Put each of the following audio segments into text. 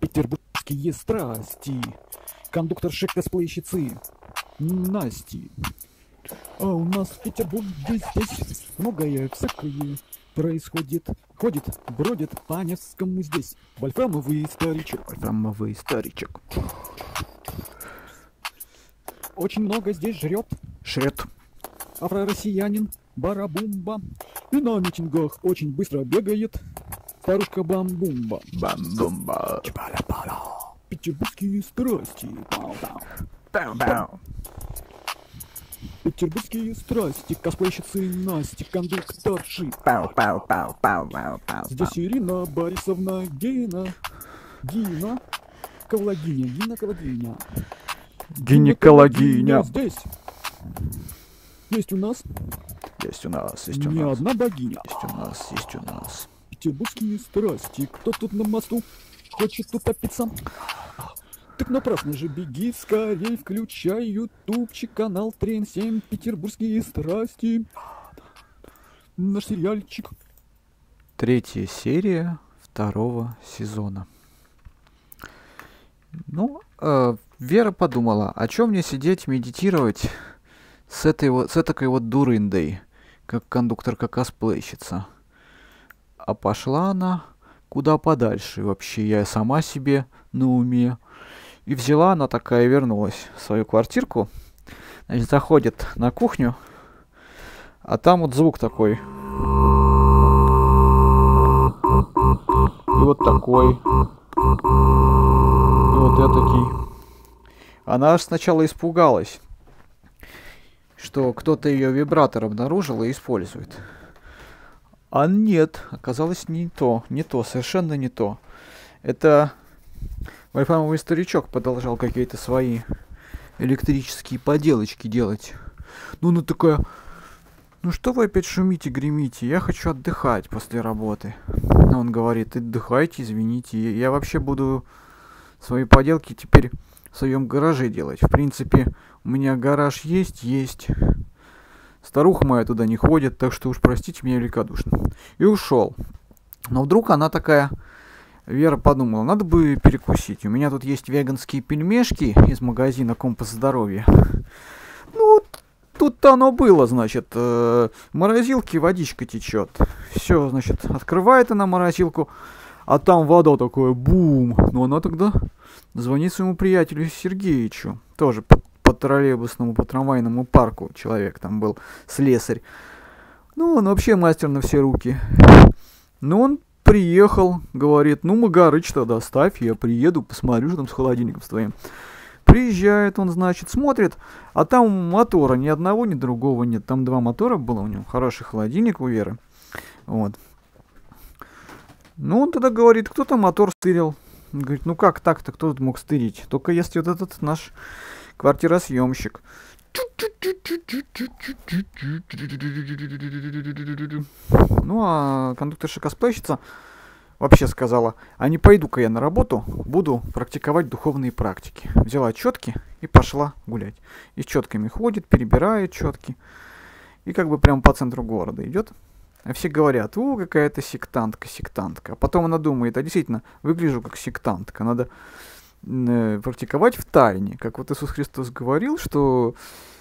Петербургские страсти. Кондуктор косплейщицы. Насти. А у нас в Петербурге здесь многое всякое происходит. Ходит, бродит по Невскому здесь. Вольфрамовый старичок. Вольфрамовый старичок. Очень много здесь жрет. Шрет. Афро-россиянин. Барабумба. И на митингах очень быстро бегает. Старушка Бамбумба. Бам-бумба. Петербургские страсти. Бау-бау. Петербургские страсти. Косплейщицы Насти. Кондукторши. Пау-пау-пау-пау-пау-пау. Здесь Ирина Борисовна Гена. Гина. Ковлагиня. Гина Ковлагиня. Гинекологиня. Здесь. Есть у нас Есть у нас, есть у не нас. одна богиня. Есть у нас, есть у нас. Петербургские страсти. Кто тут на мосту хочет утопиться? Так напрасно же беги, скорей включай ютубчик, канал Трен 7, Петербургские страсти. Наш сериальчик. Третья серия второго сезона. Ну, э, Вера подумала, о чем мне сидеть, медитировать с этой вот, с этой вот дурындой, как кондукторка косплейщица. А пошла она куда подальше вообще, я сама себе на уме. И взяла она такая вернулась в свою квартирку. Значит, заходит на кухню, а там вот звук такой. И вот такой. И вот этакий. Она аж сначала испугалась, что кто-то ее вибратор обнаружил и использует. А нет, оказалось не то, не то, совершенно не то. Это вольфрамовый старичок продолжал какие-то свои электрические поделочки делать. Ну, она такая, ну что вы опять шумите, гремите? Я хочу отдыхать после работы. Он говорит, отдыхайте, извините. Я вообще буду свои поделки теперь в своем гараже делать. В принципе, у меня гараж есть, есть. Старуха моя туда не ходит, так что уж простите меня великодушно. И ушел. Но вдруг она такая, Вера подумала, надо бы перекусить. У меня тут есть веганские пельмешки из магазина Компас Здоровья. Ну, тут-то оно было, значит, э, в морозилке водичка течет. Все, значит, открывает она морозилку, а там вода такое, бум. Ну, она тогда звонит своему приятелю Сергеичу, тоже по, троллейбусному, по трамвайному парку человек там был, слесарь. Ну, он вообще мастер на все руки. Ну, он приехал, говорит, ну, Магарыч тогда ставь, я приеду, посмотрю, что там с холодильником с твоим. Приезжает он, значит, смотрит, а там мотора ни одного, ни другого нет. Там два мотора было у него, хороший холодильник у Веры. Вот. Ну, он тогда говорит, кто там мотор стырил? Говорит, ну как так-то, кто тут мог стырить? Только если вот этот наш квартиросъемщик. Ну, а кондукторша косплейщица вообще сказала, а не пойду-ка я на работу, буду практиковать духовные практики. Взяла четки и пошла гулять. И с четками ходит, перебирает четки. И как бы прямо по центру города идет. А все говорят, о, какая-то сектантка, сектантка. А потом она думает, а действительно, выгляжу как сектантка. Надо практиковать в тайне. Как вот Иисус Христос говорил, что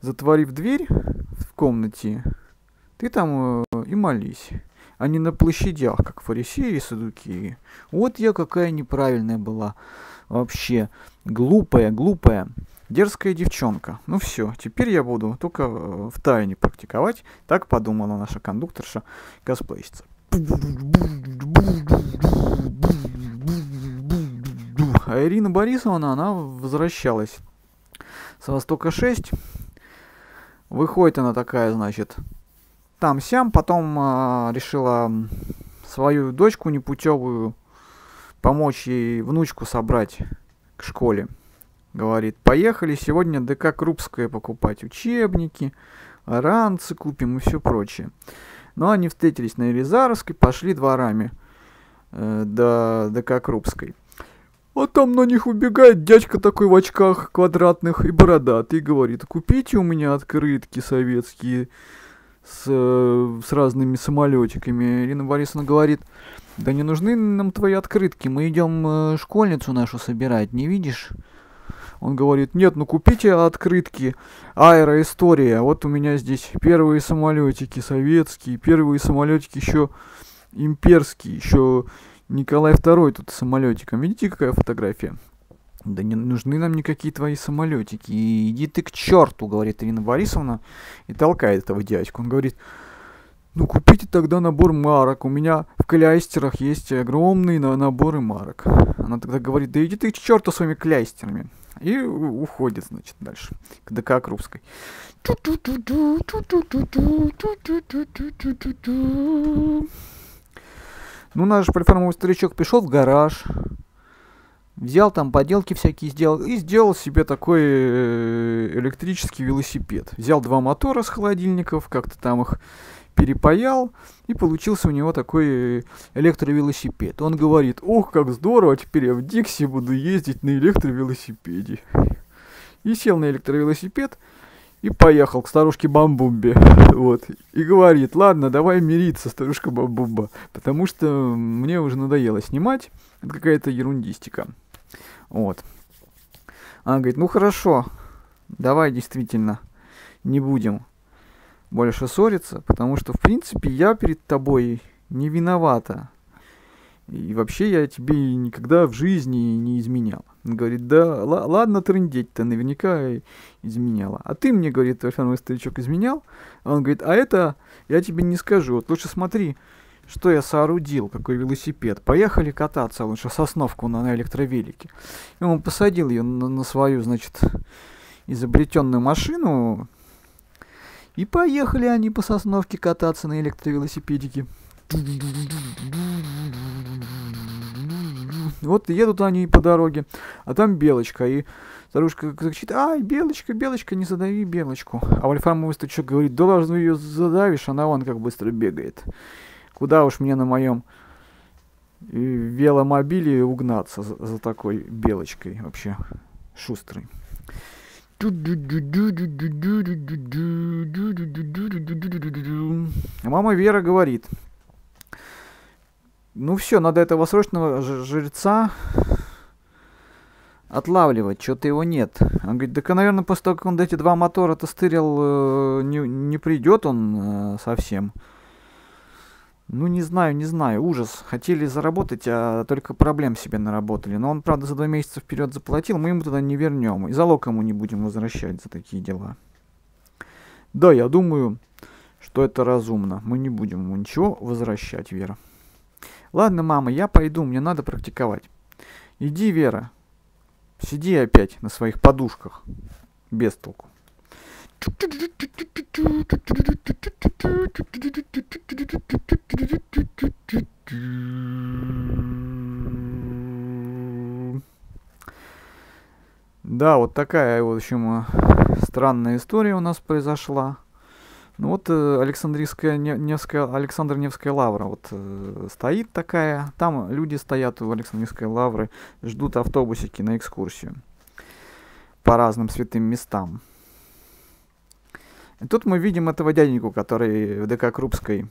затворив дверь в комнате, ты там э, и молись, а не на площадях, как фарисеи и садукеи. Вот я какая неправильная была. Вообще, глупая, глупая, дерзкая девчонка. Ну все, теперь я буду только э, в тайне практиковать. Так подумала наша кондукторша косплейщица. А Ирина Борисовна, она возвращалась с Востока 6. Выходит она такая, значит, там-сям, потом а, решила свою дочку непутевую помочь ей внучку собрать к школе. Говорит, поехали сегодня ДК Крупская покупать учебники, ранцы купим и все прочее. Но они встретились на Елизаровской, пошли дворами э, до ДК Крупской. А там на них убегает дядька такой в очках квадратных и бородатый говорит, купите у меня открытки советские с, э, с разными самолетиками. Ирина Борисовна говорит, да не нужны нам твои открытки, мы идем э, школьницу нашу собирать, не видишь? Он говорит, нет, ну купите открытки, аэроистория, вот у меня здесь первые самолетики советские, первые самолетики еще имперские, еще Николай II тут самолетиком. Видите, какая фотография? Да не нужны нам никакие твои самолетики. Иди ты к черту, говорит Ирина Борисовна, и толкает этого дядьку. Он говорит, ну купите тогда набор марок. У меня в кляйстерах есть огромные на наборы марок. Она тогда говорит, да иди ты к черту своими кляйстерами. И уходит, значит, дальше. К ДК Крупской. Ну, наш платформовый старичок пришел в гараж, взял там поделки всякие, сделал, и сделал себе такой э, электрический велосипед. Взял два мотора с холодильников, как-то там их перепаял, и получился у него такой э, электровелосипед. Он говорит, ох, как здорово, теперь я в Дикси буду ездить на электровелосипеде. И сел на электровелосипед, и поехал к старушке Бамбумбе. Вот. И говорит, ладно, давай мириться, старушка Бамбумба. Потому что мне уже надоело снимать. Это какая-то ерундистика. Вот. Она говорит, ну хорошо, давай действительно не будем больше ссориться, потому что, в принципе, я перед тобой не виновата. И вообще я тебе никогда в жизни не изменял. Он говорит, да ладно трындеть-то, наверняка изменяла. А ты мне, говорит, Александр старичок, изменял? А он говорит, а это я тебе не скажу. Вот лучше смотри, что я соорудил, какой велосипед. Поехали кататься лучше сосновку на, на электровелике. И он посадил ее на, на свою, значит, изобретенную машину. И поехали они по сосновке кататься на электровелосипедике. Вот едут они по дороге, а там белочка, и старушка кричит, ай, белочка, белочка, не задави белочку. А вольфрамовый стучок говорит, да ладно, ее задавишь, она вон как быстро бегает. Куда уж мне на моем э, веломобиле угнаться за, за такой белочкой вообще шустрый. Мама Вера говорит, ну все, надо этого срочного жреца отлавливать, что-то его нет. Он говорит, так, наверное, после того, как он эти два мотора-то стырил, э, не, не придет он э, совсем. Ну, не знаю, не знаю, ужас. Хотели заработать, а только проблем себе наработали. Но он, правда, за два месяца вперед заплатил, мы ему туда не вернем. И залог ему не будем возвращать за такие дела. Да, я думаю, что это разумно. Мы не будем ему ничего возвращать, Вера. Ладно, мама, я пойду, мне надо практиковать. Иди, Вера. Сиди опять на своих подушках. Без толку. Да, вот такая, в общем, странная история у нас произошла. Ну вот э, Александрийская Невская, Александр Невская лавра вот э, стоит такая, там люди стоят у Александрийской лавры, ждут автобусики на экскурсию по разным святым местам. И тут мы видим этого дяденьку, который в ДК Крупской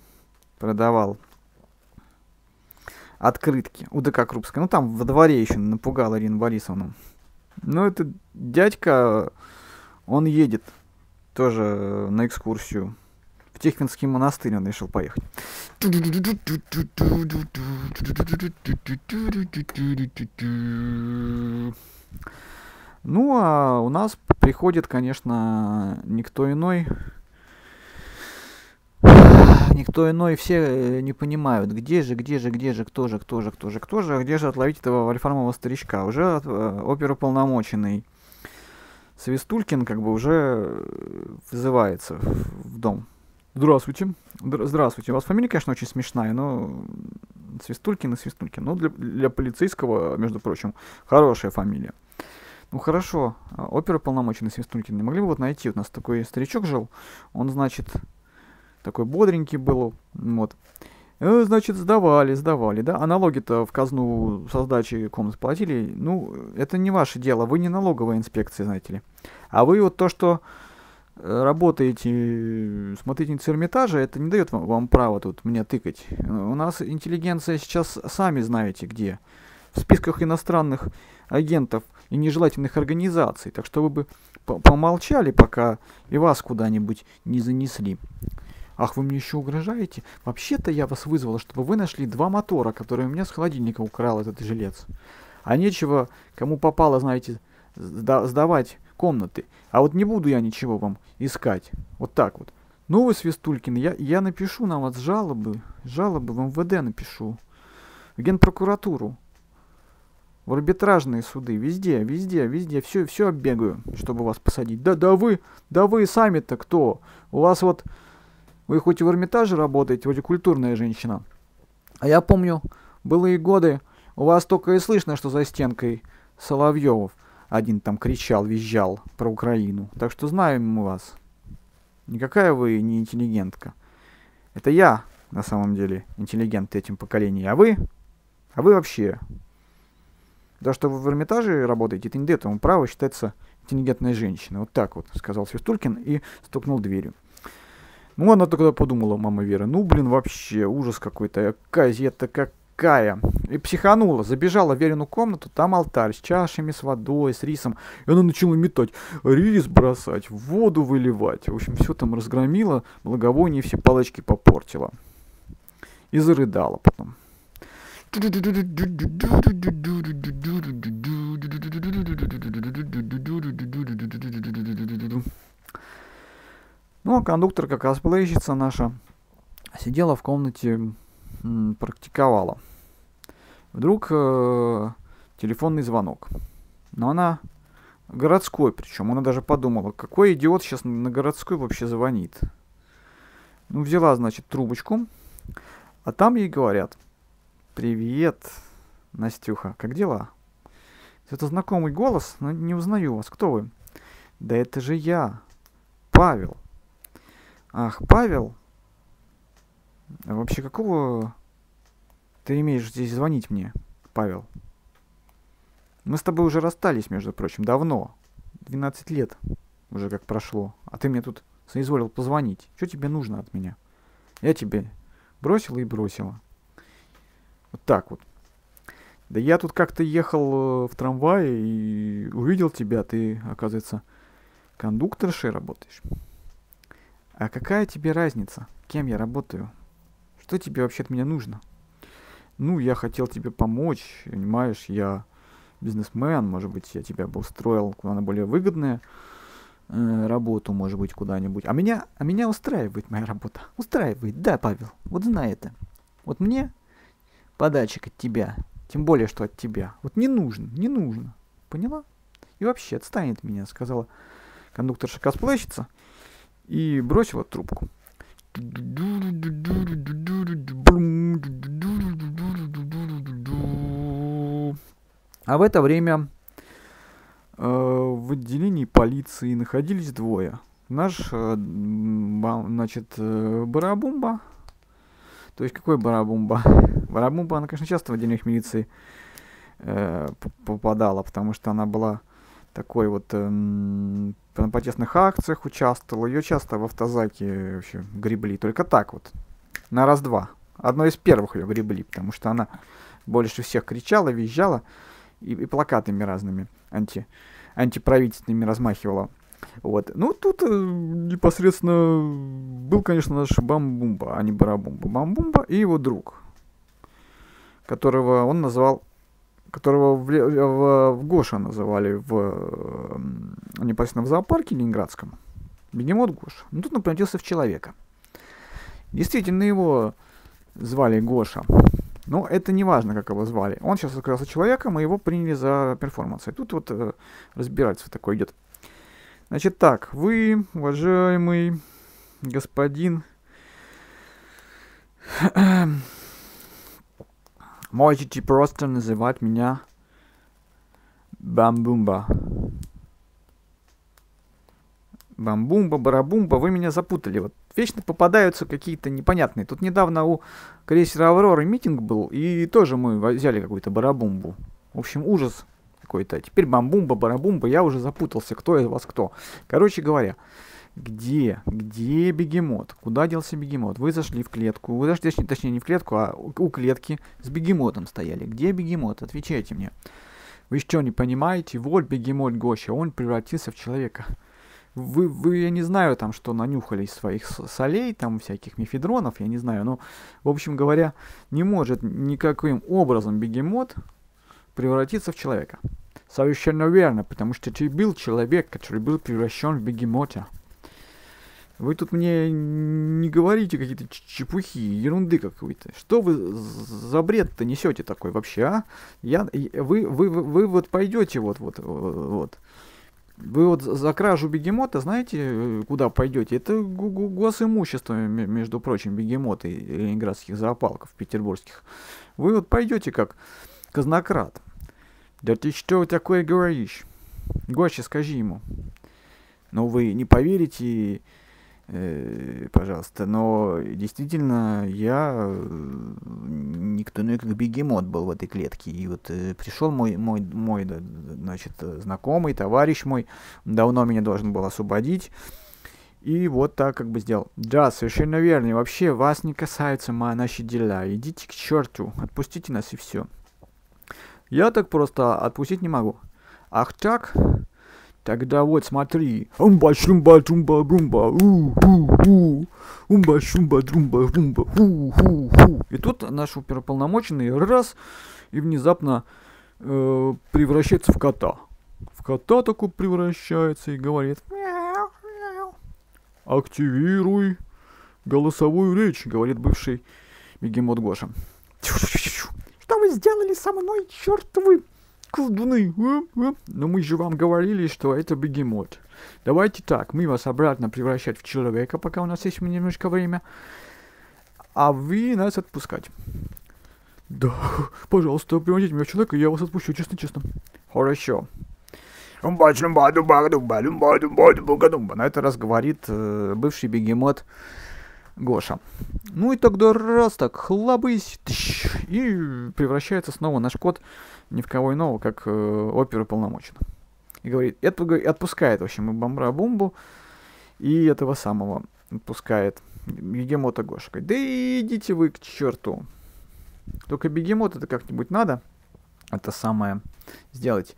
продавал открытки у ДК Крупской. Ну там во дворе еще напугал Ирину Борисовну. Ну этот дядька, он едет тоже на экскурсию. В Тихвинский монастырь он решил поехать. Ну, а у нас приходит, конечно, никто иной. Никто иной, все не понимают, где же, где же, где же, кто же, кто же, кто же, кто же, где же отловить этого вольфрамового старичка. Уже э, оперуполномоченный Свистулькин как бы уже э, вызывается в дом. Здравствуйте. Здравствуйте. У вас фамилия, конечно, очень смешная, но Свистулькин и Свистулькин. Ну, для, для полицейского, между прочим, хорошая фамилия. Ну хорошо, оперуполномоченный Свистулькин. Не могли бы вот найти? Вот у нас такой старичок жил. Он, значит, такой бодренький был. Вот. Э, значит, сдавали, сдавали, да? А налоги-то в казну со сдачи комнат платили. Ну, это не ваше дело, вы не налоговая инспекция, знаете ли. А вы вот то, что э, работаете смотрительницей Эрмитажа, это не дает вам, вам права тут меня тыкать. У нас интеллигенция сейчас сами знаете где. В списках иностранных агентов и нежелательных организаций. Так что вы бы помолчали, пока и вас куда-нибудь не занесли. Ах, вы мне еще угрожаете? Вообще-то я вас вызвала, чтобы вы нашли два мотора, которые у меня с холодильника украл этот жилец. А нечего, кому попало, знаете, сда- сдавать комнаты. А вот не буду я ничего вам искать. Вот так вот. Ну вы, Свистулькин, я, я напишу на вас жалобы. Жалобы в МВД напишу. В Генпрокуратуру. В арбитражные суды. Везде, везде, везде. Все, все оббегаю, чтобы вас посадить. Да, да вы, да вы сами-то кто? У вас вот... Вы хоть в Эрмитаже работаете, вроде культурная женщина. А я помню, былые годы, у вас только и слышно, что за стенкой Соловьевов один там кричал, визжал про Украину. Так что знаем мы вас. Никакая вы не интеллигентка. Это я, на самом деле, интеллигент этим поколением. А вы? А вы вообще? То, что вы в Эрмитаже работаете, это не дает вам права считаться интеллигентной женщиной. Вот так вот, сказал Свистулькин и стукнул дверью. Ну, она тогда подумала, мама Вера, ну, блин, вообще, ужас какой-то, газета какая. И психанула, забежала в Верину комнату, там алтарь с чашами, с водой, с рисом. И она начала метать, рис бросать, воду выливать. В общем, все там разгромила, благовоние все палочки попортила. И зарыдала потом. Ну, а кондуктор, как косплейщица наша, сидела в комнате, практиковала. Вдруг э, телефонный звонок. Но она городской, причем она даже подумала, какой идиот сейчас на городской вообще звонит. Ну, взяла, значит, трубочку, а там ей говорят, привет, Настюха, как дела? Это знакомый голос, но не узнаю вас, кто вы? Да это же я, Павел. Ах, Павел? Вообще какого ты имеешь здесь звонить мне, Павел? Мы с тобой уже расстались, между прочим, давно. 12 лет уже как прошло. А ты мне тут соизволил позвонить. Что тебе нужно от меня? Я тебе бросила и бросила. Вот так вот. Да я тут как-то ехал э, в трамвае и увидел тебя. Ты, оказывается, кондукторшей работаешь. А какая тебе разница, кем я работаю? Что тебе вообще от меня нужно? Ну, я хотел тебе помочь, понимаешь, я бизнесмен, может быть, я тебя бы устроил куда на более выгодную э, работу, может быть, куда-нибудь. А меня, а меня устраивает моя работа. Устраивает, да, Павел, вот знай это. Вот мне подачек от тебя, тем более, что от тебя, вот не нужно, не нужно. Поняла? И вообще, отстань от меня, сказала кондукторша косплейщица и бросила трубку. А в это время э, в отделении полиции находились двое. Наш, э, ба, значит, э, Барабумба. То есть какой Барабумба? Барабумба, она, конечно, часто в отделениях милиции э, попадала, потому что она была такой вот э, на протестных акциях участвовала. Ее часто в автозаке вообще гребли. Только так вот. На раз-два. Одно из первых ее гребли, потому что она больше всех кричала, визжала и, и плакатами разными анти, антиправительственными размахивала. Вот. Ну, тут э, непосредственно был, конечно, наш Бамбумба, а не Барабумба. Бамбумба и его друг, которого он назвал которого в, в, в Гоша называли в, непосредственно в зоопарке ленинградском. Бегемот Гоша. Ну, тут он превратился в человека. Действительно, его звали Гоша. Но это не важно, как его звали. Он сейчас оказался человеком, и его приняли за перформанс. И тут вот э, разбирательство такое идет. Значит так, вы, уважаемый господин, можете просто называть меня Бамбумба. Бамбумба, барабумба, вы меня запутали. Вот вечно попадаются какие-то непонятные. Тут недавно у крейсера Авроры митинг был, и тоже мы взяли какую-то барабумбу. В общем, ужас какой-то. Теперь бамбумба, барабумба, я уже запутался, кто из вас кто. Короче говоря, Где? Где бегемот? Куда делся бегемот? Вы зашли в клетку. Вы зашли, точнее, точнее не в клетку, а у, клетки с бегемотом стояли. Где бегемот? Отвечайте мне. Вы что, не понимаете? Вот бегемот Гоша, он превратился в человека. Вы, вы, я не знаю, там, что нанюхали из своих солей, там, всяких мефедронов, я не знаю, но, в общем говоря, не может никаким образом бегемот превратиться в человека. Совершенно верно, потому что ты был человек, который был превращен в бегемота. Вы тут мне не говорите какие-то чепухи, ерунды какой-то. Что вы за бред-то несете такой вообще, а? Я, вы, вы, вы, вы вот пойдете вот, вот, вот. Вы вот за кражу бегемота, знаете, куда пойдете? Это госимущество, между прочим, бегемоты ленинградских зоопарков, петербургских. Вы вот пойдете как казнократ. Да ты что такое говоришь? Гоша, скажи ему. Ну, вы не поверите, э, пожалуйста, но действительно я э, никто иной как бегемот был в этой клетке. И вот э, пришел мой, мой, мой значит, знакомый, товарищ мой, давно меня должен был освободить. И вот так как бы сделал. Да, совершенно верно. И вообще вас не касаются мои, наши дела. Идите к черту, отпустите нас и все. Я так просто отпустить не могу. Ах так? Тогда вот смотри. Умба шумба трумба брумба. У у у. Умба шумба трумба брумба. У у у. И тут наш оперуполномоченный раз и внезапно э, превращается в кота. В кота такой превращается и говорит. Активируй голосовую речь, говорит бывший бегемот Гоша. Что вы сделали со мной, чертовы колдуны? Но мы же вам говорили, что это бегемот. Давайте так, мы вас обратно превращать в человека, пока у нас есть немножко время, а вы нас отпускать. Да, пожалуйста, превратите меня в человека, я вас отпущу, честно-честно. Хорошо. На это раз говорит э, бывший бегемот Гоша. Ну и тогда раз так, хлобысь, тыщ, и превращается снова наш кот ни в кого иного, как э, оперу полномоченно. И говорит, это отпускает, в общем, и Бомбра-Бумбу, и этого самого отпускает бегемота Гоша. Говорит, да идите вы к черту. Только бегемот это как-нибудь надо, это самое, сделать.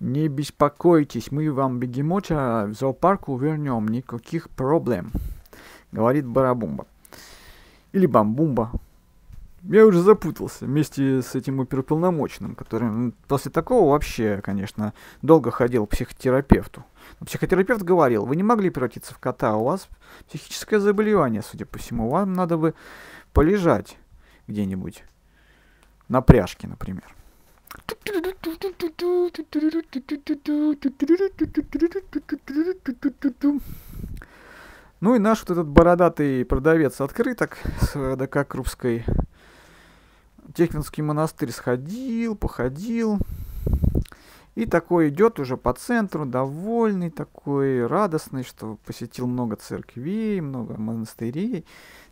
Не беспокойтесь, мы вам бегемота в зоопарку вернем, никаких проблем говорит Барабумба. Или Бамбумба. Я уже запутался вместе с этим оперуполномоченным, который после такого вообще, конечно, долго ходил к психотерапевту. Но психотерапевт говорил, вы не могли превратиться в кота, у вас психическое заболевание, судя по всему, вам надо бы полежать где-нибудь на пряжке, например. Ну и наш вот этот бородатый продавец открыток с ДК Крупской Техвинский монастырь сходил, походил. И такой идет уже по центру, довольный, такой радостный, что посетил много церквей, много монастырей.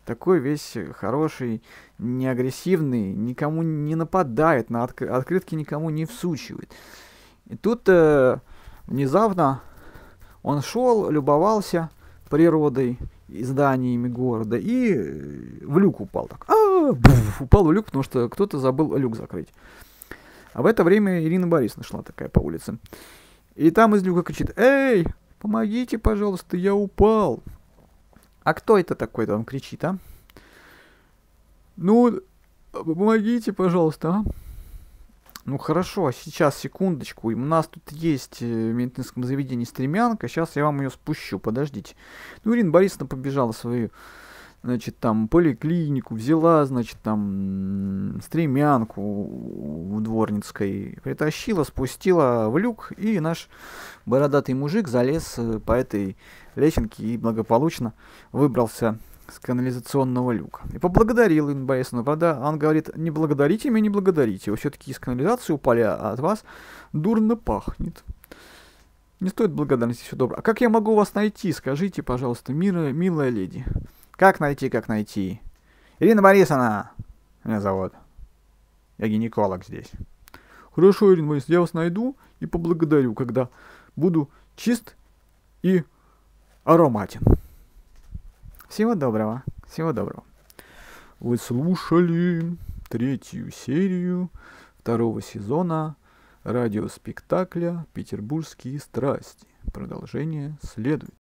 Такой весь хороший, не агрессивный, никому не нападает, на отк- открытки никому не всучивает. И тут э, внезапно он шел, любовался, природой и зданиями города, и э, в люк упал так. А, буф, упал в люк, потому что кто-то забыл люк закрыть. А в это время Ирина Борисовна шла такая по улице. И там из люка кричит, «Эй, помогите, пожалуйста, я упал!» А кто это такой там кричит, а? Ну, помогите, пожалуйста, а? Ну хорошо, а сейчас, секундочку. У нас тут есть э, в медицинском заведении стремянка. Сейчас я вам ее спущу, подождите. Ну, Ирина Борисовна побежала в свою, значит, там, поликлинику, взяла, значит, там, стремянку в дворницкой, притащила, спустила в люк, и наш бородатый мужик залез э, по этой лесенке и благополучно выбрался с канализационного люка. И поблагодарил Инну Борисовну. Правда, он говорит, не благодарите меня, не благодарите. Вы все-таки из канализации упали, а от вас дурно пахнет. Не стоит благодарности, все добро. А как я могу вас найти? Скажите, пожалуйста, милая, милая леди. Как найти, как найти? Ирина Борисовна! Меня зовут. Я гинеколог здесь. Хорошо, Ирина Борисовна, я вас найду и поблагодарю, когда буду чист и ароматен. Всего доброго. Всего доброго. Вы слушали третью серию второго сезона радиоспектакля «Петербургские страсти». Продолжение следует.